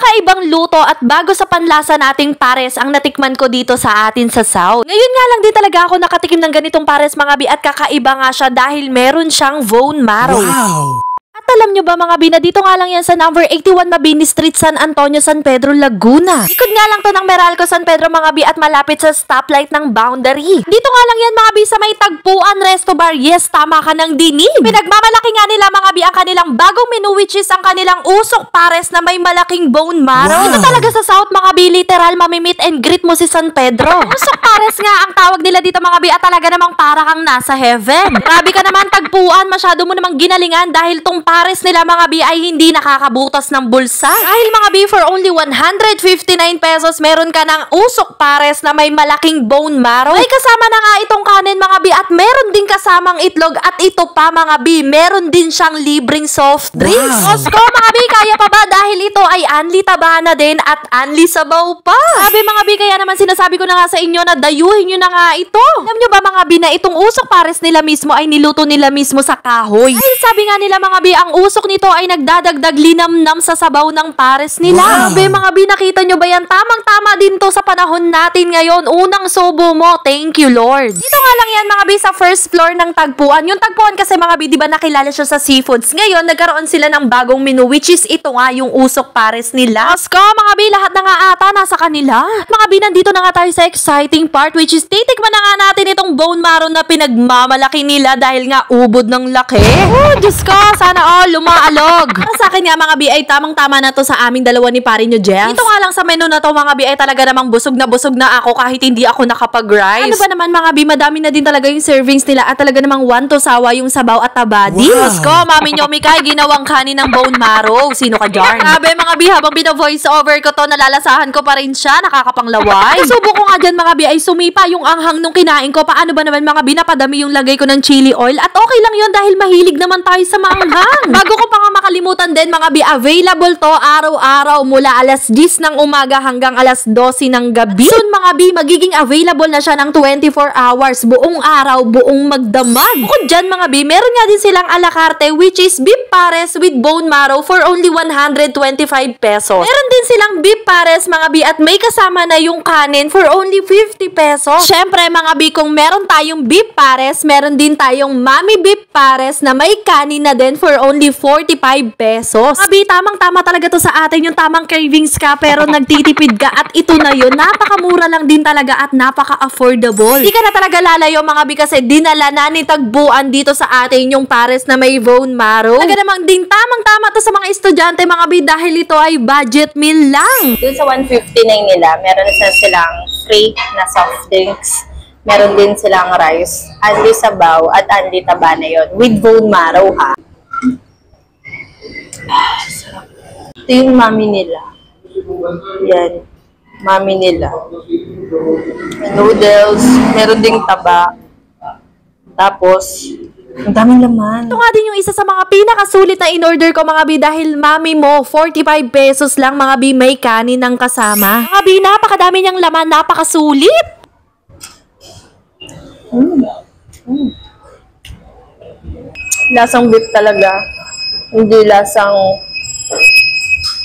Kakaibang luto at bago sa panlasa nating pares ang natikman ko dito sa atin sa South. Ngayon nga lang din talaga ako nakatikim ng ganitong pares mga bi at kakaiba nga siya dahil meron siyang bone marrow. Wow! Alam nyo ba mga bina, dito nga lang yan sa number 81 Mabini Street, San Antonio, San Pedro, Laguna. Likod nga lang to ng Meralco, San Pedro mga bi at malapit sa stoplight ng boundary. Dito nga lang yan mga bi sa may tagpuan resto bar. Yes, tama ka ng dinig. Pinagmamalaki nga nila mga bi ang kanilang bagong menu which is ang kanilang usok pares na may malaking bone marrow. Wow. Ito talaga sa South mga bi, literal mamimit and greet mo si San Pedro. Usok pares nga ang tawag nila dito mga bi at talaga namang para kang nasa heaven. Grabe ka naman tagpuan, masyado mo namang ginalingan dahil tong pares nila mga bi ay hindi nakakabutas ng bulsa. Dahil mga bi for only 159 pesos meron ka ng usok pares na may malaking bone marrow. May kasama na nga itong kanin mga bi at meron din kasamang itlog at ito pa mga bi, meron din siyang libreng soft drinks. Wow. Osko mga bi, kaya pa ba dahil ito ay anli taba na din at anli sabaw pa. Sabi mga bi, kaya naman sinasabi ko na nga sa inyo na dayuhin nyo na nga ito. Alam nyo ba mga bi na itong usok pares nila mismo ay niluto nila mismo sa kahoy. Dahil sabi nga nila mga bi, ang usok nito ay nagdadagdag linamnam sa sabaw ng pares nila. Wow. Sabi mga bi, nakita nyo ba yan? Tamang-tama din to sa panahon natin ngayon. Unang subo mo. Thank you, Lord. Dito nga lang yan mga bi sa first floor ng tagpuan. Yung tagpuan kasi mga bi, di ba nakilala siya sa seafoods. Ngayon, nagkaroon sila ng bagong menu which is ito nga yung usok pares nila. Asko, mga bi, lahat na nga ata nasa kanila. Mga bi, nandito na nga tayo sa exciting part which is titikman na nga natin itong bone marrow na pinagmamalaki nila dahil nga ubod ng laki. Oh, Diyos ko, sana all lumaalog. Para sa akin nga mga bi tamang-tama na to sa aming dalawa ni pare nyo, Jeff. Dito nga lang sa menu na to mga bi talaga namang busog na busog na ako kahit hindi ako nakapag-rice. Ano ba naman mga bi, madami na din talaga yung servings nila at talaga namang one to sawa yung sabaw at tabadi. Wow. Diyos ko, mami nyo, Mikay, ginawang kanin ng bone marrow. Sino ka dyan? Grabe mga bi, habang bina-voice over ko to, nalalasahan ko pa rin siya, nakakapanglaway. Subo ko nga dyan mga bi sumipa yung anghang nung kinain ko. Paano ba naman mga bi, napadami yung lagay ko ng chili oil at okay lang yun dahil mahilig naman tayo sa maanghang. Bago ko pa nga makalimutan din mga bi, available to araw-araw mula alas 10 ng umaga hanggang alas 12 ng gabi. Soon mga bi, magiging available na siya ng 24 hours, buong araw, buong magdamag. Bukod dyan mga bi, meron nga din silang alakarte which is beef pares with bone marrow for only 125 pesos. Meron din silang beef pares mga bi at may kasama na yung kanin for only 50 pesos. Syempre mga bi, kung meron tayong beef pares, meron din tayong mami beef pares na may kanin na din for only 45 pesos. Mga bi, tamang-tama talaga to sa atin yung tamang cravings ka pero nagtitipid ka at ito na yun. Napakamura lang din talaga at napaka-affordable. Di ka na talaga lalayo mga bi kasi dinala na ni tagbuan dito sa atin yung pares na may bone marrow. Talaga namang din tamang-tama to sa mga estudyante mga bi dahil ito ay budget meal lang. Dun sa 159 nila, meron na silang free na soft drinks. Meron din silang rice, anli sabaw, at anli taba na yun. With bone marrow, ha? Ah, sarap. Ito yung mami nila. Yan. Mami nila. Noodles, meron ding taba. Tapos, ang daming laman. Ito nga din yung isa sa mga pinakasulit na in-order ko mga bi dahil mami mo, 45 pesos lang mga bi may kanin ng kasama. Mga bi, napakadami niyang laman, napakasulit. Lasang beef talaga. Hindi lasang,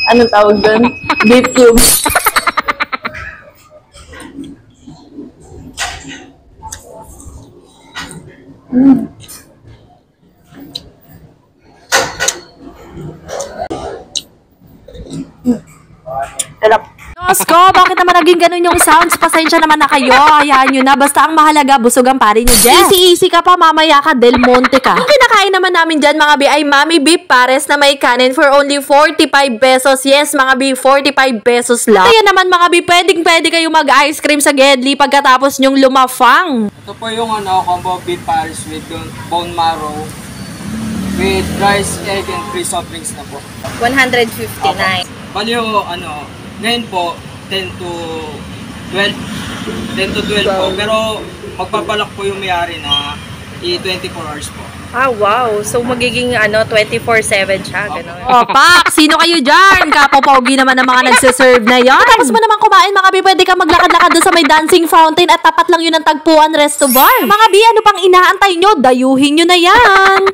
anong tawag doon? Beef cubes. Sarap. Diyos ko, bakit naman naging ganun yung sounds? Pasensya naman na kayo. Hayaan nyo na. Basta ang mahalaga, busog ang pare nyo dyan. Easy-easy ka pa, mamaya ka, Del Monte ka. Yung kinakain naman namin dyan, mga bi, ay Mami Beef Pares na may kanin for only 45 pesos. Yes, mga bi, 45 pesos lang. Kaya naman, mga bi, pwedeng pwede kayo mag-ice cream sa Gedli pagkatapos nyong lumafang. Ito po yung ano, combo beef pares with bone- bone marrow with rice, egg, and free soft drinks na po. 159. Bali yung ano, ngayon po, 10 to 12. 10 to 12 po. Pero magpapalak po yung mayari na i-24 hours po. Ah, wow. So, magiging ano, 24-7 siya. Ganun. O, pak! Sino kayo dyan? Kapopogi naman ang mga nagsiserve na yan. Tapos mo naman kumain, mga bi, pwede ka maglakad-lakad doon sa may dancing fountain at tapat lang yun ang tagpuan resto bar. Mga bi, ano pang inaantay nyo? Dayuhin nyo na yan!